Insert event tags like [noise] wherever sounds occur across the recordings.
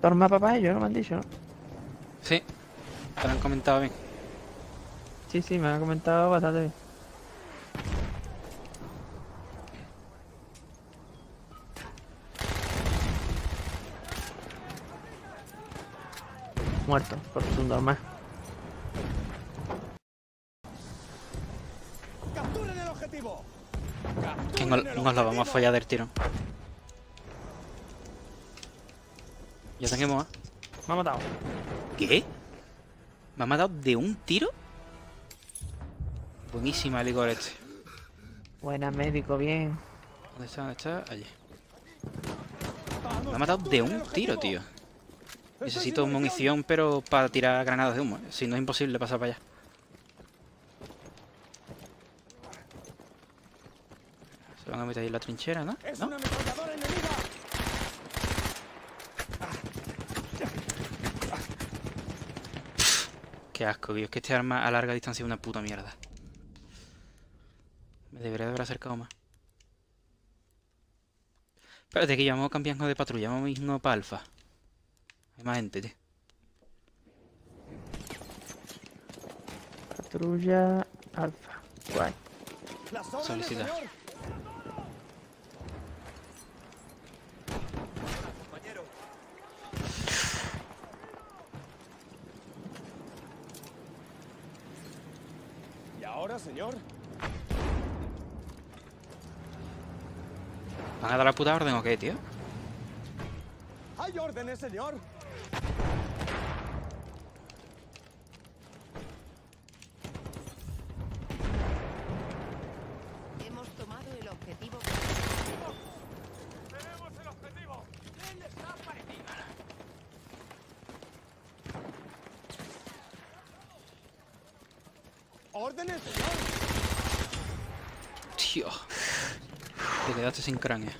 Torma papá ellos, ¿no me han dicho, ¿no? Sí, te lo han comentado bien. Sí, sí, me han comentado bastante bien. Muerto, por un normal. Nos, nos lo vamos a follar del tirón. Ya tenemos, ¿eh? Me ha matado. ¿Qué? ¿Me ha matado de un tiro? Buenísima el licor este. Buena médico, bien. ¿Dónde está? ¿Dónde está? Allí. Me ha matado de un tiro, tío. Necesito munición, pero para tirar granadas de humo. ¿eh? Si no es imposible pasar para allá. Van a meter ahí en la trinchera, ¿no? ¡Es ¿No? una ametralladora enemiga! Qué asco, tío. Es que este arma a larga distancia es una puta mierda. Me debería de haber acercado más. Espérate que ya vamos cambiando de patrulla. Vamos mismo para alfa. Hay más gente, tío. Patrulla alfa. Guay. ¡Las órdenes, Solicitar. Ahora, señor? ¿Van a dar la puta orden o qué, tío? ¿Hay órdenes, señor? Hemos tomado el objetivo. ¡Tenemos el objetivo! ¡Órdenes, señor! Tío. Te quedaste sin cráneo.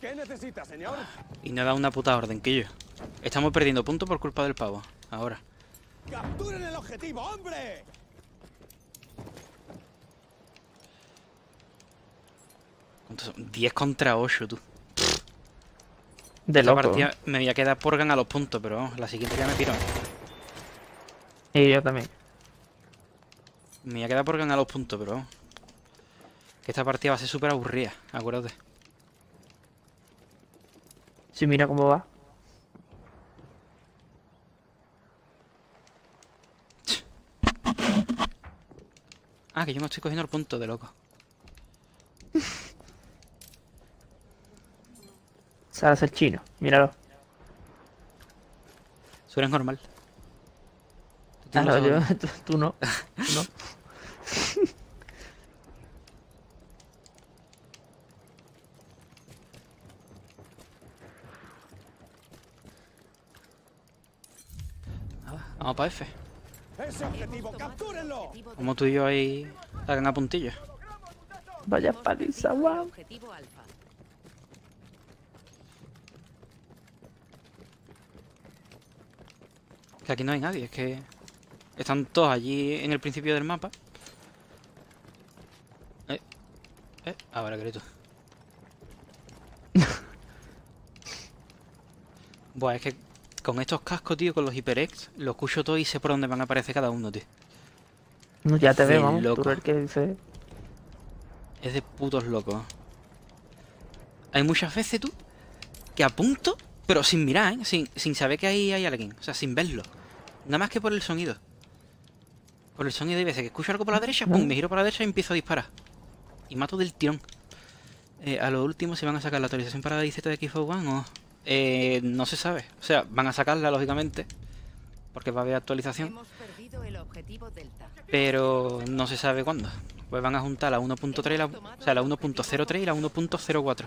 ¿Qué necesita, señor? Y no da una puta orden, que yo. Estamos perdiendo puntos por culpa del pavo. Ahora. ¡Capturen el objetivo, hombre! ¿Cuántos son? 10 contra 8, tú. De Esta loco. partida me voy a quedar por ganar los puntos, pero vamos, la siguiente ya me piro. Y yo también. Me voy a quedar por ganar los puntos, pero vamos. Que esta partida va a ser súper aburrida, acuérdate. Sí, mira cómo va. Ah, que yo me estoy cogiendo el punto de loco. Sale el chino. Míralo. Eres normal. Tú Ah, no, yo, [laughs] tú, tú no. Tú no. Nada, Vamos para F. ¡Ese objetivo, captúrenlo! Como tú y yo ahí hagan a puntillo. Vaya paliza, guau. Objetivo alfa. Que aquí no hay nadie, es que están todos allí en el principio del mapa. Eh, eh, ahora grito. [laughs] Buah, es que con estos cascos, tío, con los HyperX, lo escucho todo y sé por dónde van a aparecer cada uno, tío. No, ya te veo, vamos. loco. Tú eres el que dice. Es de putos locos. Hay muchas veces tú que apunto, pero sin mirar, ¿eh? sin, sin saber que ahí hay alguien. O sea, sin verlo. Nada más que por el sonido. Por el sonido hay veces que escucho algo por la derecha, pum, me giro por la derecha y empiezo a disparar. Y mato del tirón. Eh, a lo último, ¿se van a sacar la actualización para la 17 de Xbox One o...? Eh, no se sabe. O sea, van a sacarla, lógicamente. Porque va a haber actualización. Pero no se sabe cuándo. Pues van a juntar la 1.3 y la, o sea, la 1.03 y la 1.04.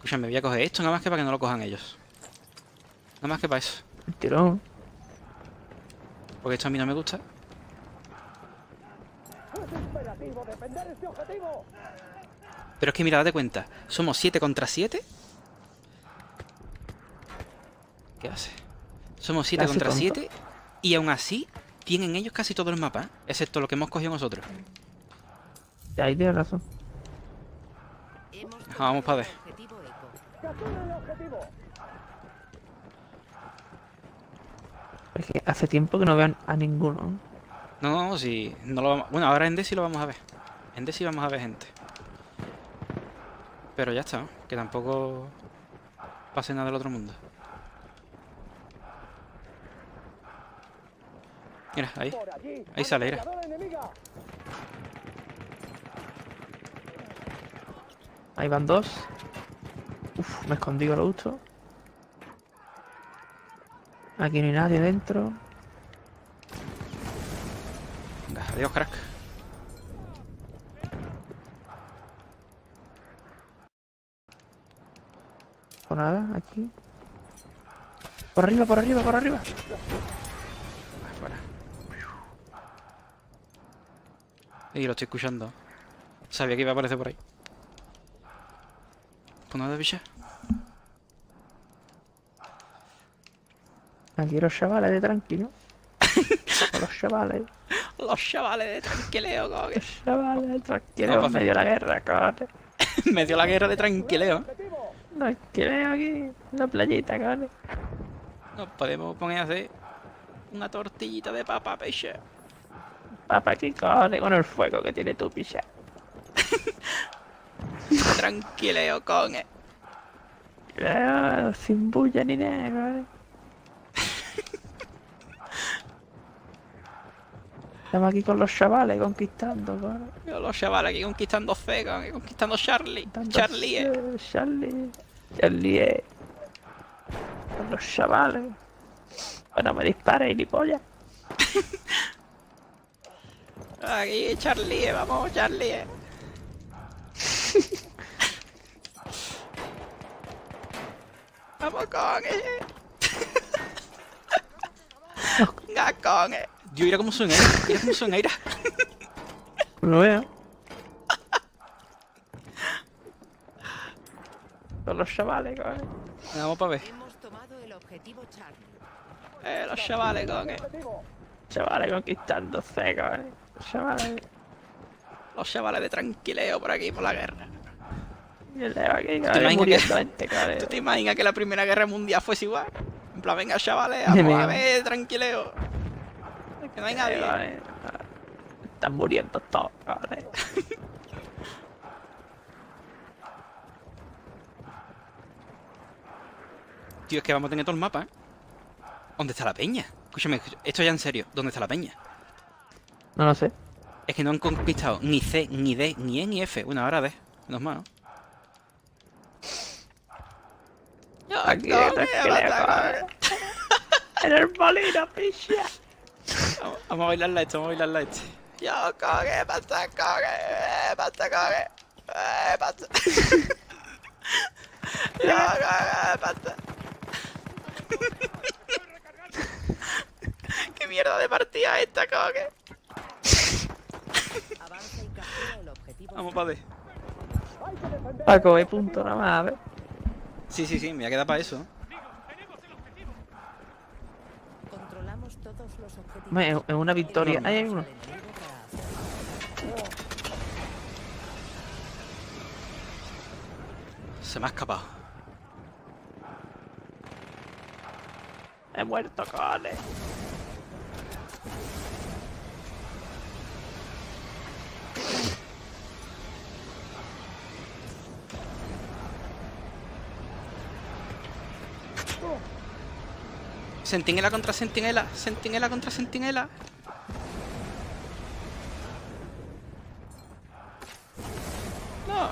Escúchame, voy a coger esto nada más que para que no lo cojan ellos. Nada más que para eso. Tirón. Porque esto a mí no me gusta. Pero es que mira, date cuenta. Somos 7 contra 7. ¿Qué hace? Somos 7 Casi contra tonto. 7. Y aún así, tienen ellos casi todo el mapa. ¿eh? Excepto lo que hemos cogido nosotros. Ya, ahí tienes razón. Ajá, vamos tomado pa' el ver. El objetivo. Es que hace tiempo que no vean a ninguno. No, no, si no lo vamos... Bueno, ahora en Desi lo vamos a ver. En Desi vamos a ver gente. Pero ya está, ¿no? que tampoco pase nada del otro mundo. Mira, ahí. Ahí sale, mira. Ahí van dos. Uf, me escondí a lo gusto. Aquí no hay nadie dentro. Venga, adiós, crack. Por nada, aquí. Por arriba, por arriba, por arriba. Fuera. Y lo estoy escuchando. Sabía que iba a aparecer por ahí. Pues nada, bicha. Aquí los chavales de tranquilo. [laughs] Los chavales. Los chavales de tranquileo, coge. Los chavales de En medio de la guerra, cojones. [laughs] Me dio la guerra de tranquileo. Tranquileo aquí. En la playita, cojones. Nos podemos poner a hacer una tortillita de papa, peixe. Papá, aquí, cojones, con el fuego que tiene tu picha. [laughs] Tranquileo, coge. Sin bulla ni nada, cojones. Estamos aquí con los chavales conquistando. Los chavales aquí conquistando coge, conquistando Charlie. Charlie, eh. eh, Charlie. Charlie, eh. Con los chavales. Bueno, me dispares, ni polla. [laughs] Aquí, Charlie, eh, vamos, Charlie. [laughs] vamos, coge. Venga, coge. Dios, mira cómo suena, mira, cómo suena, mira. No lo veo. Con los chavales, cojones. Vamos para ver. Hemos tomado el objetivo Charlie. Eh, los chavales, coge. Objetivo. Chavales conquistando cojones. Chavales. Los chavales de tranquileo por aquí, por la guerra. Y el Leo aquí, te que- gente, cojones. ¿Tú te imaginas que la Primera Guerra Mundial fuese igual? En plan, venga, chavales, a ver, tranquileo. Que no hay nadie. Están muriendo todos, cojones. Tío, es que vamos a tener todo el mapa, ¿eh? ¿Dónde está la peña? Escúchame, esto ya en serio. ¿Dónde está la peña? No lo sé. Es que no han conquistado ni C, ni D, ni E, ni F. Bueno, ahora D. Menos mal, ¿no? Ya, Aquí, coge. [laughs] En el molino, picha. coge. Vamos, vamos a bailarla esto, vamos a bailarla esto. Ya, coge, basta, coge, eh, basta, coge. [laughs] Eh, basta. ya, coge, basta. [laughs] ¿Qué mierda de partida esta, coge? Avanza y captura el objetivo Vamos. Hay defender. Paco, ve punto nada más, a ver. Sí, sí, sí, me voy a quedar para eso. Controlamos todos los objetivos. Es una victoria. Ahí hay uno. Se me ha escapado. He muerto, cojones. Sentinela contra sentinela, sentinela contra sentinela. No.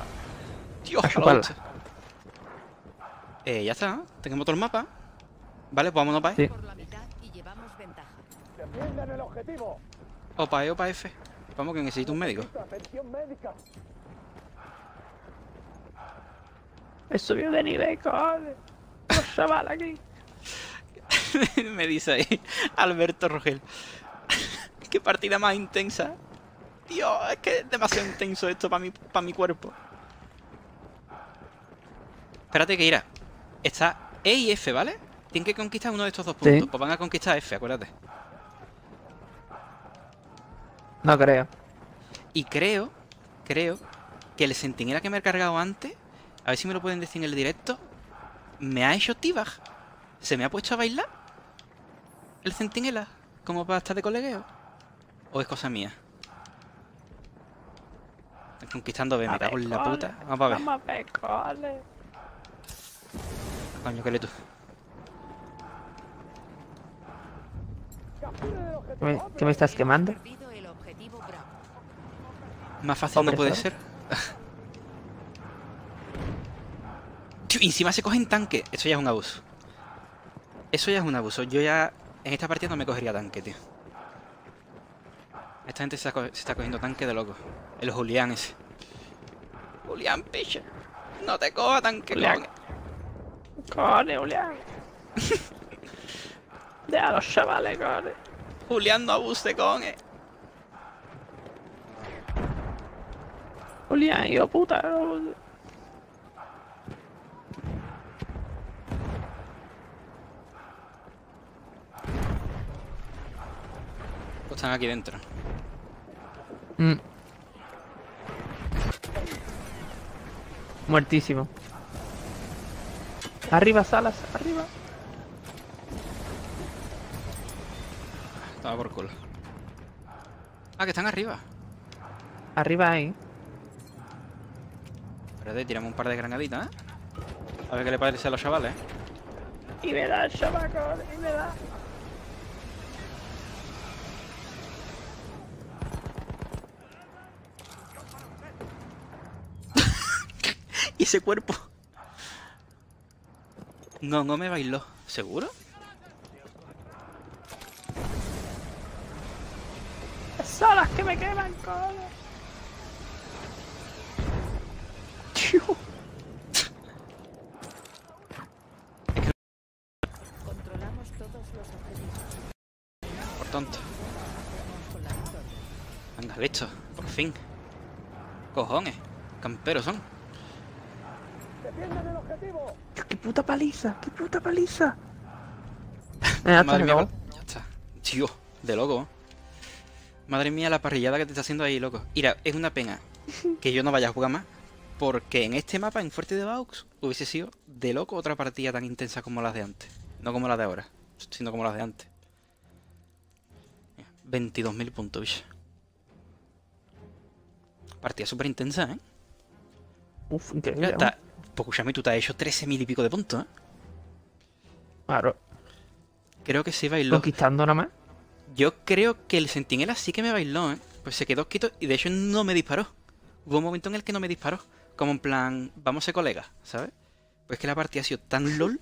Dios. Eh, ya está, ¿no? tenemos todo el mapa. Vale, pues vámonos para Sí. Por la mitad y llevamos ventaja. Defiendan el objetivo. O para E o para F. Vamos, que necesito un médico. He subido de nivel, cojones. Chavales aquí. [laughs] Me dice ahí Alberto Rogel. [laughs] Qué partida más intensa. Dios, es que es demasiado intenso esto para mi, para mi cuerpo. Espérate que irá. Está E y F, ¿vale? Tienen que conquistar uno de estos dos Sí. puntos. Pues van a conquistar F, acuérdate. No creo. Y creo, creo que el sentinela que me he cargado antes, a ver si me lo pueden decir en el directo, me ha hecho tibag. ¿Se me ha puesto a bailar? ¿El centinela? ¿Como para estar de colegueo? ¿O es cosa mía? Conquistando B, me cago en la puta. Vamos a ver. Vamos a ver, cole. Coño, que le tú. ¿Qué me, qué me estás quemando? Más fácil no puede ser. Tío, encima se cogen tanque. Eso ya es un abuso. Eso ya es un abuso. Yo ya en esta partida no me cogería tanque, tío. Esta gente se está, co- se está cogiendo tanque de loco. El Julián ese. Julián Piche. No te coja tanque, Julián. Cole, Julián. [laughs] Deja a los chavales, cole. Julián no abuse con él. Julián, hijo de puta. no- Pues están aquí dentro. Mm. Muertísimo. Arriba, Salas, arriba. Estaba por culo. Ah, que están arriba. Arriba ahí. Espérate, tiramos un par de granaditas, ¿eh? A ver qué le parece a los chavales. Y me da, chaval, cole, y me da. ¿Y [laughs] ese cuerpo? No, no me bailó. ¿Seguro? Salas que me queman, cole. Tío. Controlamos todos los objetivos. Por victoria. Venga, listo. Por fin. Cojones. Camperos son. ¡Defiendan el objetivo! Tío, qué puta paliza, qué puta paliza. Eh, ya está, Madre se mía, ya está. Tío, de loco. Madre mía, la parrillada que te está haciendo ahí, loco. Mira, es una pena [laughs] que yo no vaya a jugar más. Porque en este mapa, en Fuerte de Baux, hubiese sido de loco otra partida tan intensa como las de antes. No como las de ahora, sino como las de antes. Mira, 22.000 puntos, bicho. Partida súper intensa, ¿eh? Uf, increíble. está- Pues escúchame, tú te has hecho 13.000 y pico de puntos, ¿eh? Claro, Creo que sí bailó. conquistando nada más. Yo creo que el centinela sí que me bailó, ¿eh? Pues se quedó quieto y de hecho no me disparó. Hubo un momento en el que no me disparó. Como en plan, vamos a ser colegas, ¿sabes? Pues que la partida ha sido tan [laughs] lol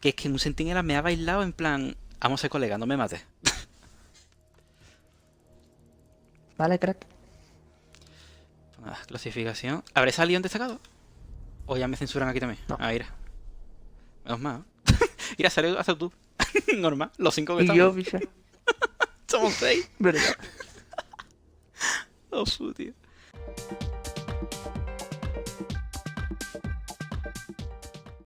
que es que un centinela me ha bailado en plan, vamos a ser colegas, no me mates. [laughs] Vale, crack. Ah, clasificación. ¿Habré salido en destacado? ¿O ya me censuran aquí también? No. Ah, mira. Menos mal. [laughs] mira, salió hasta tú. [laughs] Normal, los cinco que Y estamos. yo. [laughs] Somos seis. Verdad. Oh, su, tío.